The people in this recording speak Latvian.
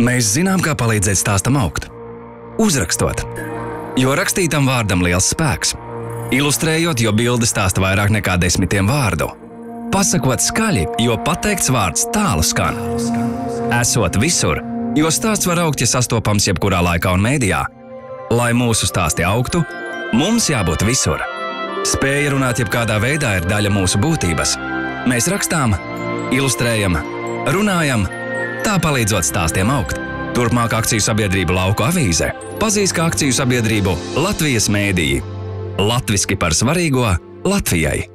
Mēs zinām, kā palīdzēt stāstam augt. Uzrakstot, jo rakstītam vārdam liels spēks. Ilustrējot, jo bilde stāsta vairāk nekā desmitiem vārdu. Pasakot skaļi, jo pateikts vārds tālu skan. Esot visur, jo stāsts var augt, ja sastopams jebkurā laikā un mēdījā. Lai mūsu stāsti augtu, mums jābūt visur. Spēja runāt jebkādā veidā ir daļa mūsu būtības. Mēs rakstām, ilustrējam, runājam, tā palīdzot stāstiem augt. Turpmāk akciju sabiedrība Lauku avīze pazīst kā akciju sabiedrību Latvijas mēdīji. Latviski par svarīgo Latvijai.